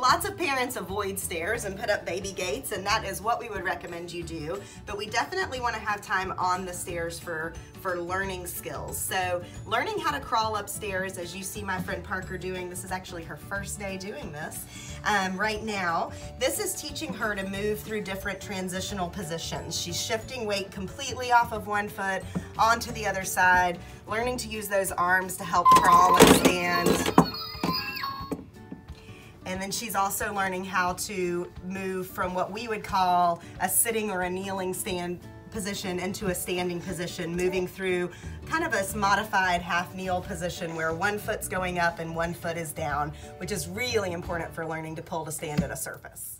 lots of parents avoid stairs and put up baby gates, and that is what we would recommend you do. But we definitely want to have time on the stairs for, for learning skills. So learning how to crawl upstairs, as you see my friend Parker doing, this is actually her first day doing this um, right now. This is teaching her to move through different transitional positions. She's shifting weight completely off of one foot onto the other side, learning to use those arms to help crawl and stand. And then she's also learning how to move from what we would call a sitting or a kneeling stand position into a standing position, moving through kind of a modified half kneel position where one foot's going up and one foot is down, which is really important for learning to pull to stand at a surface.